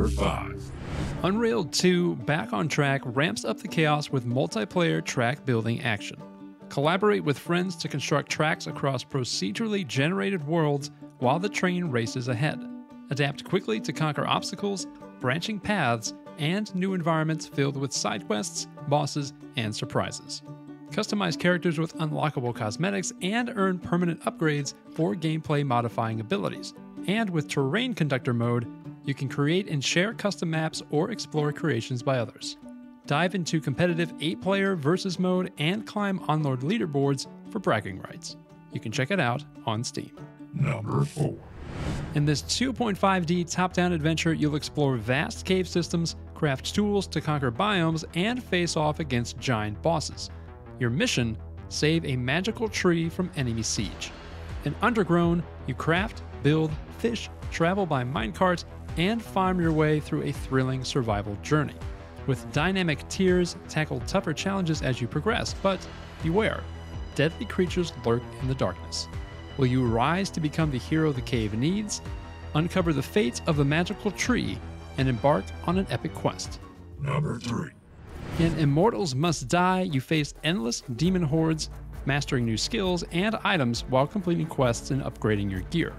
Number 5. Unrailed 2 Back on Track ramps up the chaos with multiplayer track building action. Collaborate with friends to construct tracks across procedurally generated worlds while the train races ahead. Adapt quickly to conquer obstacles, branching paths, and new environments filled with side quests, bosses, and surprises. Customize characters with unlockable cosmetics and earn permanent upgrades for gameplay modifying abilities. And with Terrain Conductor mode, you can create and share custom maps or explore creations by others. Dive into competitive 8 player versus mode and climb Onlord leaderboards for bragging rights. You can check it out on Steam. Number 4. In this 2.5D top down adventure, you'll explore vast cave systems, craft tools to conquer biomes, and face off against giant bosses. Your mission save a magical tree from enemy siege. In Undergrown, you craft, build, fish, travel by minecart, and farm your way through a thrilling survival journey. With dynamic tiers, tackle tougher challenges as you progress, but beware, deadly creatures lurk in the darkness. Will you rise to become the hero the cave needs, uncover the fate of the magical tree, and embark on an epic quest? Number 3. In Immortals Must Die, you face endless demon hordes, mastering new skills and items while completing quests and upgrading your gear.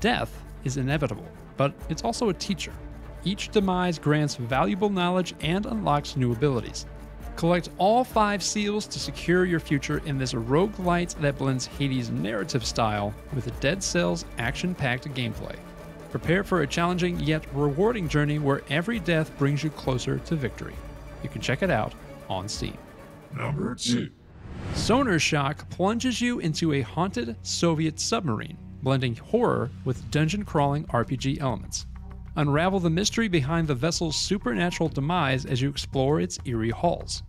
Death is inevitable, but it's also a teacher. Each demise grants valuable knowledge and unlocks new abilities. Collect all five seals to secure your future in this roguelite that blends Hades' narrative style with Dead Cells' action packed gameplay. Prepare for a challenging yet rewarding journey where every death brings you closer to victory. You can check it out on Steam. Number 2. Sonar Shock plunges you into a haunted Soviet submarine, blending horror with dungeon crawling RPG elements. Unravel the mystery behind the vessel's supernatural demise as you explore its eerie halls.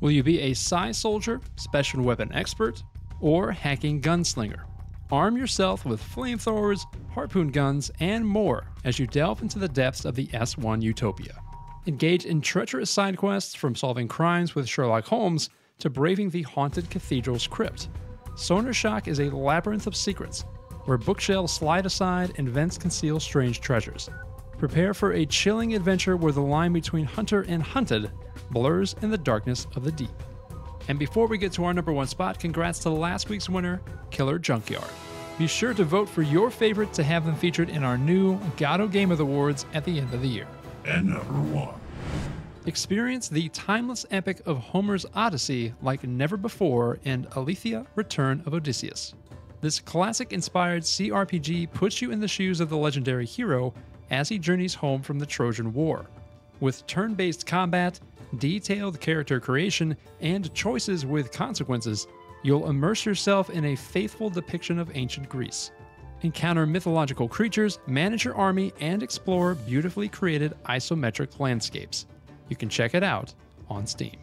Will you be a Psi soldier, special weapon expert, or hacking gunslinger? Arm yourself with flamethrowers, harpoon guns, and more as you delve into the depths of the S1 utopia. Engage in treacherous side quests from solving crimes with Sherlock Holmes to braving the haunted cathedral's crypt. Sonar Shock is a labyrinth of secrets, where bookshelves slide aside and vents conceal strange treasures. Prepare for a chilling adventure where the line between hunter and hunted blurs in the darkness of the deep. And before we get to our number one spot, congrats to last week's winner, Killer Junkyard. Be sure to vote for your favorite to have them featured in our new Godot Game of the Awards at the end of the year. And number 1. Experience the timeless epic of Homer's Odyssey like never before in Aletheia Return of Odysseus. This classic inspired CRPG puts you in the shoes of the legendary hero as he journeys home from the Trojan War. With turn based combat, detailed character creation, and choices with consequences, you'll immerse yourself in a faithful depiction of ancient Greece. Encounter mythological creatures, manage your army, and explore beautifully created isometric landscapes. You can check it out on Steam.